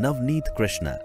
Navneet Krishna.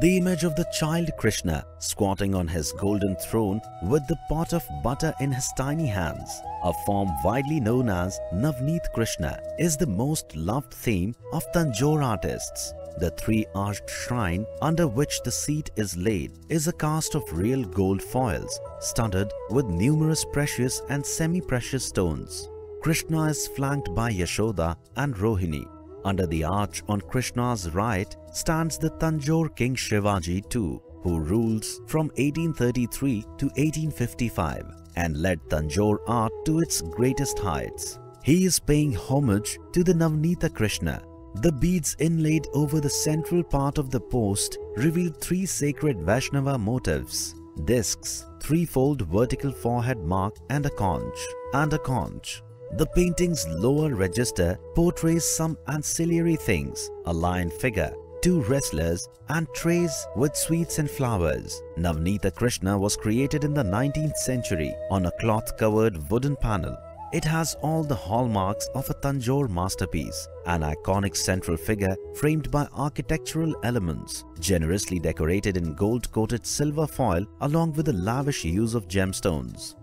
The image of the child Krishna squatting on his golden throne with the pot of butter in his tiny hands, a form widely known as Navneet Krishna, is the most loved theme of Tanjore artists. The three-arched shrine under which the seat is laid is a cast of real gold foils studded with numerous precious and semi-precious stones. Krishna is flanked by Yashoda and Rohini. Under the arch on Krishna's right stands the Tanjore King Shivaji II, who rules from 1833 to 1855 and led Tanjore art to its greatest heights. He is paying homage to the Navaneeta Krishna the beads inlaid over the central part of the post reveal three sacred Vaishnava motifs, discs, threefold vertical forehead mark and a conch, and a conch. The painting's lower register portrays some ancillary things, a lion figure, two wrestlers and trays with sweets and flowers. Navaneeta Krishna was created in the 19th century on a cloth-covered wooden panel it has all the hallmarks of a Tanjore masterpiece, an iconic central figure framed by architectural elements, generously decorated in gold-coated silver foil along with a lavish use of gemstones.